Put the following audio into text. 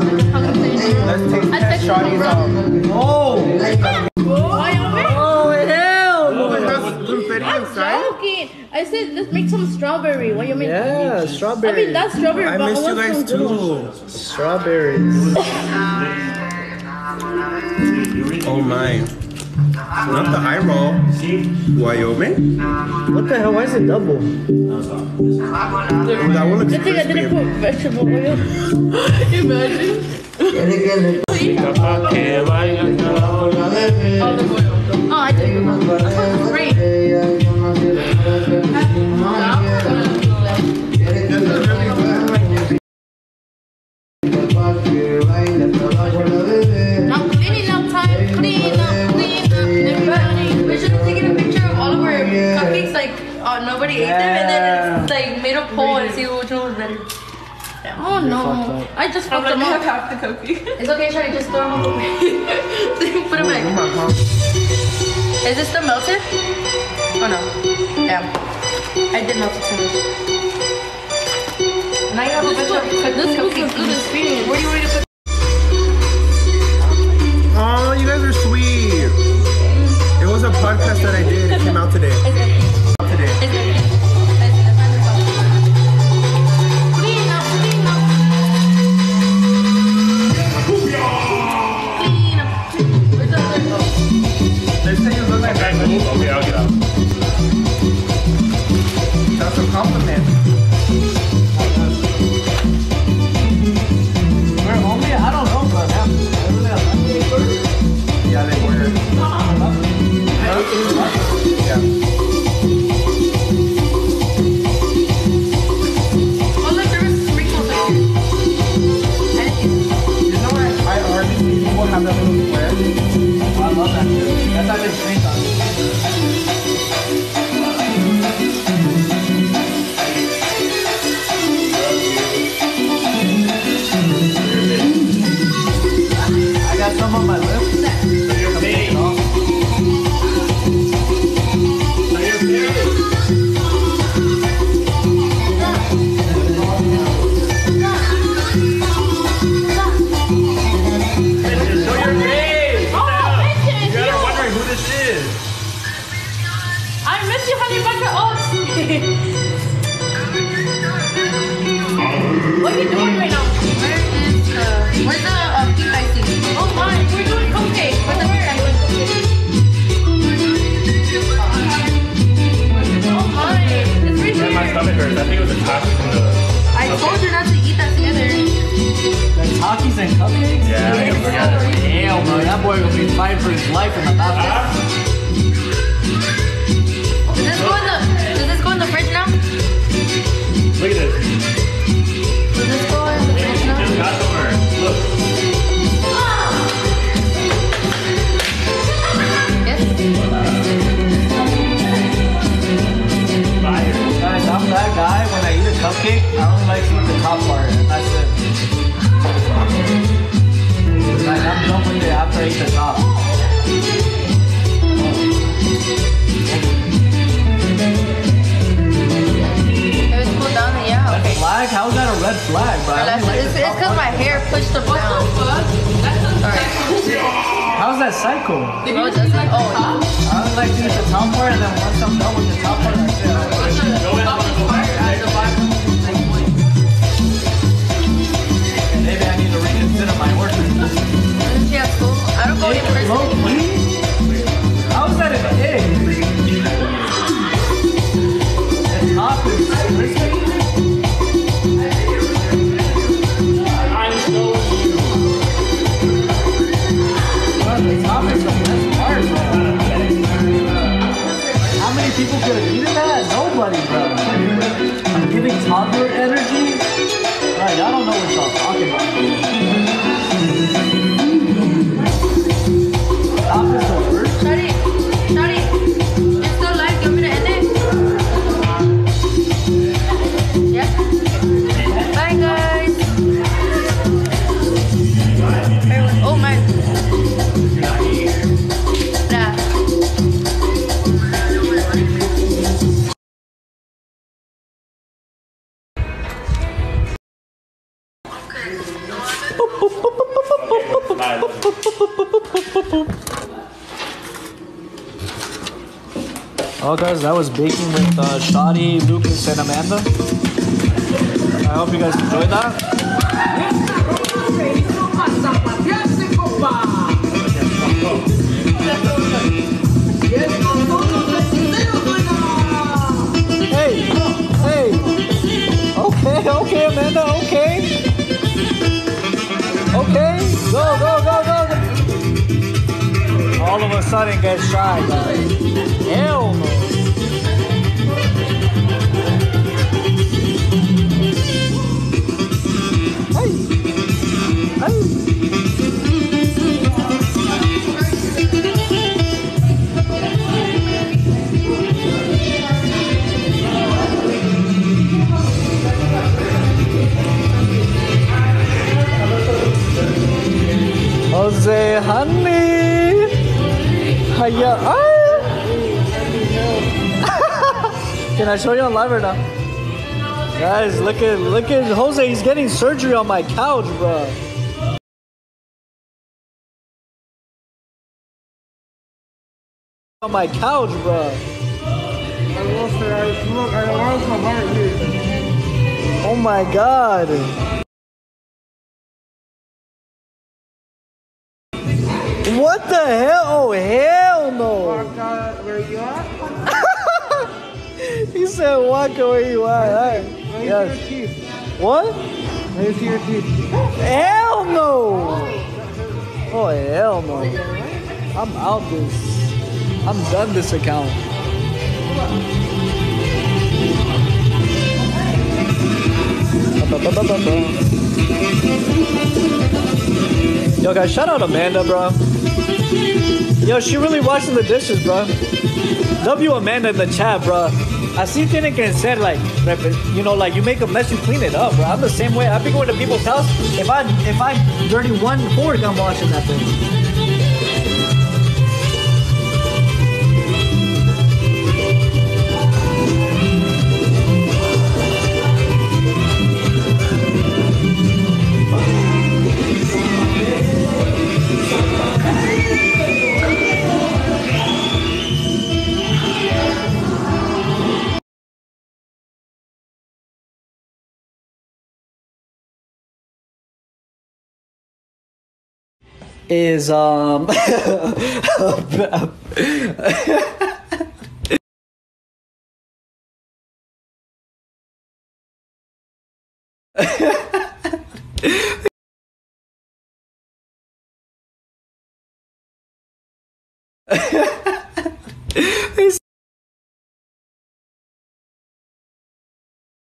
Let's take I texted Shawty's um. Oh! Why are we? Oh hell! I said let's make some strawberry. Why you make? Yeah, I strawberry. mean that's strawberry, I missed I you guys good too. Strawberries. Oh my. Not the eye roll. Wyoming? What the hell? Why is it double? Oh, that one looks Good thing I didn't crispy. put vegetable oil. Imagine. Olive oil. Oh, I didn't. Uh, nobody ate them, and then it's, like made a poll and see which one was better. Oh no. I just fucked them up. half the cookie. It's okay, Shawty, just throw them away. Put them back. Is this still melted? Oh no. Damn. I did melt it too much. Now you have a bunch of This was a cupcakes. good experience. Where do you want to put? Oh, you guys are sweet. It was a podcast that I did. It came out today. Today. Clean some on my lips. I miss you, honey butter oats. what are you doing right now? Where is the where's the uh, pink icing? Oh my, we're doing cupcakes. Where's the pink icing? Oh my, it's right Man, my stomach hurts. I think it was a taco from the. I told you not to eat that together. The Takis and cupcakes? Yeah, I can forget it. Hell no, that boy gonna be fighting for his life in the bathroom. Cupcake, I only like to eat the top part, and that's it. Like, I'm done with it after I eat the top. If it's cooled down, yeah. Okay. Flag? How's that a red flag, bro? I It's only like it's because my hair pushed them down. How's that cycle? Oh, it's just like oh. I only like to eat the top part, and then once I'm done with the top part, that's. It. Oh, guys, that was baking with uh, Shawty, Lucas, and Amanda. I hope you guys enjoyed that. All of a sudden get shy, guys. Hell. Jose honey. Hiya. Ah. Can I show you on live or not? Guys, look at look at Jose. He's getting surgery on my couch, bro. On my couch, bro. Oh my god. What the hell? Oh hell said, "Walk where you are." Alright. Yes. teeth. What? Let me see your teeth. Hell no! Oh hell no! I'm out this. I'm done this account. Yo guys, shout out Amanda, bro. Yo, she really washing the dishes, bro. W Amanda in the chat, bro. Así tiene que ser, like, you know, like you make a mess, you clean it up, bro. I'm the same way. I've been going to people's house. If I if I dirty one fork, I'm washing that thing. Is um